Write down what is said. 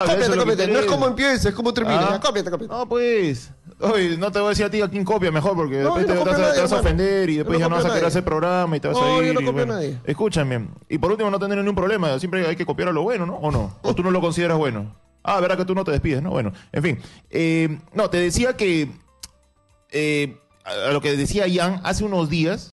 Cópiate, cópiate. No es como empieza, es como termina. Ah. Cópiate, cópiate. No, pues. Oye, no te voy a decir a ti a quién copia mejor porque después no te, vas a nadie, te vas a ofender y después ya no vas a querer hacer programa y te vas a ir. no y copio a nadie. Escúchame. Y por último, no tener ningún problema. Siempre hay que copiar a lo bueno, ¿no? ¿O no? ¿O tú no lo consideras bueno? Ah, verá que tú no te despides, ¿no? Bueno, en fin. Eh, no, te decía que. eh, a lo que decía Ian hace unos días.